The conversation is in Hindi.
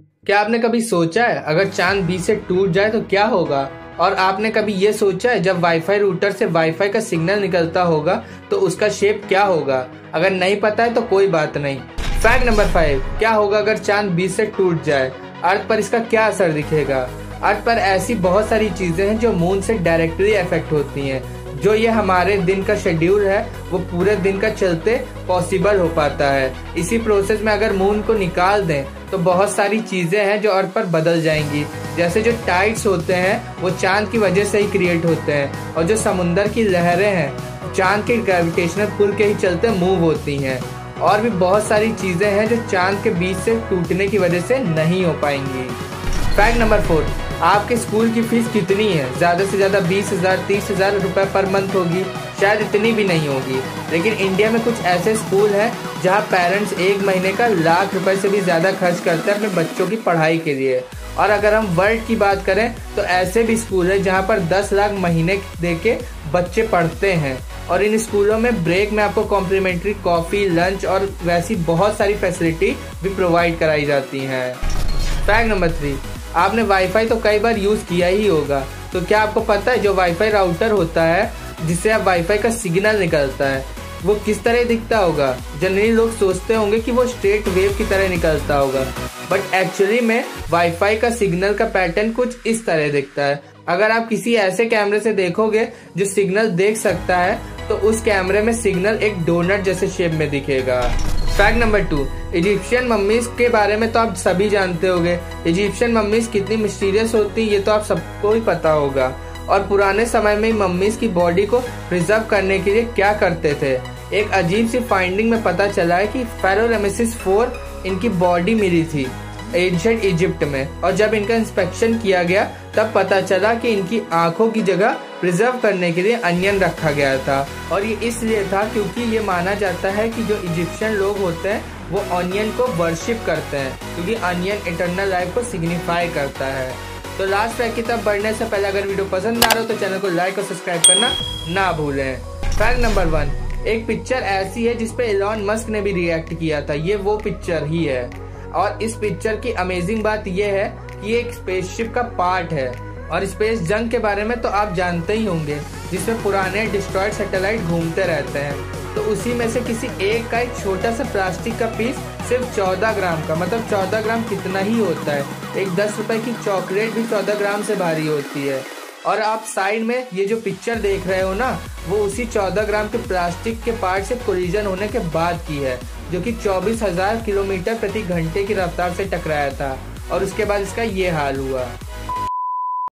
क्या आपने कभी सोचा है, अगर चाँद बी से टूट जाए तो क्या होगा? और आपने कभी ये सोचा है, जब वाईफाई रूटर से वाईफाई का सिग्नल निकलता होगा तो उसका शेप क्या होगा? अगर नहीं पता है तो कोई बात नहीं। फैक्ट नंबर फाइव क्या होगा अगर चाँद बीच से टूट जाए? अर्थ पर इसका क्या असर दिखेगा? अर्थ पर ऐसी बहुत सारी चीज़ें हैं जो मून से डायरेक्टली इफ़ेक्ट होती हैं। जो ये हमारे दिन का शेड्यूल है, वो पूरे दिन का चलते पॉसिबल हो पाता है। इसी प्रोसेस में अगर मून को निकाल दें तो बहुत सारी चीज़ें हैं जो अर्थ पर बदल जाएँगी। जैसे जो टाइड्स होते हैं, वो चाँद की वजह से ही क्रिएट होते हैं और जो समुन्दर की लहरें हैं, चाँद के ग्रेविटेशनल पुल के ही चलते मूव होती हैं। और भी बहुत सारी चीज़ें हैं जो चाँद के बीच से टूटने की वजह से नहीं हो पाएँगी। फैक्ट नंबर फोर आपके स्कूल की फ़ीस कितनी है? ज़्यादा से ज़्यादा बीस हज़ार, तीस हज़ार रुपये पर मंथ होगी। शायद इतनी भी नहीं होगी। लेकिन इंडिया में कुछ ऐसे स्कूल हैं जहाँ पेरेंट्स एक महीने का लाख रुपए से भी ज़्यादा खर्च करते हैं अपने बच्चों की पढ़ाई के लिए। और अगर हम वर्ल्ड की बात करें तो ऐसे भी स्कूल है जहाँ पर दस लाख महीने दे के बच्चे पढ़ते हैं। और इन स्कूलों में ब्रेक में आपको कॉम्प्लीमेंट्री कॉफ़ी, लंच और वैसी बहुत सारी फैसिलिटी भी प्रोवाइड कराई जाती हैं। फैक्ट नंबर थ्री आपने वाईफाई तो कई बार यूज़ किया ही होगा। तो क्या आपको पता है जो वाईफाई राउटर होता है, जिससे आप वाईफाई का सिग्नल निकलता है, वो किस तरह दिखता होगा? जनरली लोग सोचते होंगे कि वो स्ट्रेट वेव की तरह निकलता होगा। बट एक्चुअली में वाईफाई का सिग्नल का पैटर्न कुछ इस तरह दिखता है। अगर आप किसी ऐसे कैमरे से देखोगे, जो सिग्नल देख सकता है तो उस कैमरे में सिग्नल एक डोनट जैसे शेप में दिखेगा। Fact number two Egyptian mummies के बारे में तो आप सभी जानते होंगे। इजिप्शियन मम्मीज कितनी मिस्टीरियस होती ये तो आप सबको ही पता होगा। और पुराने समय में मम्मीज की बॉडी को प्रिजर्व करने के लिए क्या करते थे? एक अजीब सी फाइंडिंग में पता चला है कि फेरोमेसिस फोर इनकी बॉडी मिली थी। एंशंट इजिप्ट में। और जब इनका इंस्पेक्शन किया गया, तब पता चला कि इनकी आँखों की जगह प्रिजर्व करने के लिए अनियन रखा गया था। और ये इसलिए था क्योंकि ये माना जाता है कि जो इजिप्शियन लोग होते हैं, वो ऑनियन को वर्शिप करते हैं। क्योंकि अनियन इंटरनल लाइफ को सिग्निफाई करता है। तो लास्ट ट्रैक की तरफ़ बढ़ने से पहले अगर वीडियो पसंद आ रहा हो तो चैनल को लाइक और सब्सक्राइब करना ना भूलें। फैक्ट नंबर वन एक पिक्चर ऐसी है जिसपे एलॉन मस्क ने भी रिएक्ट किया था। ये वो पिक्चर ही है। और इस पिक्चर की अमेजिंग बात यह है कि ये एक स्पेसशिप का पार्ट है। और स्पेस जंग के बारे में तो आप जानते ही होंगे, जिसमें पुराने डिस्ट्रॉयड सैटेलाइट घूमते रहते हैं। तो उसी में से किसी एक का एक छोटा सा प्लास्टिक का पीस सिर्फ़ चौदह ग्राम का मतलब चौदह ग्राम कितना ही होता है। एक दस रुपए की चॉकलेट भी चौदह ग्राम से भारी होती है। और आप साइड में ये जो पिक्चर देख रहे हो ना, वो उसी चौदह ग्राम के प्लास्टिक के पार्ट से कोलिजन होने के बाद की है, जो कि चौबीस हज़ार किलोमीटर प्रति घंटे की रफ्तार से टकराया था। और उसके बाद इसका ये हाल हुआ।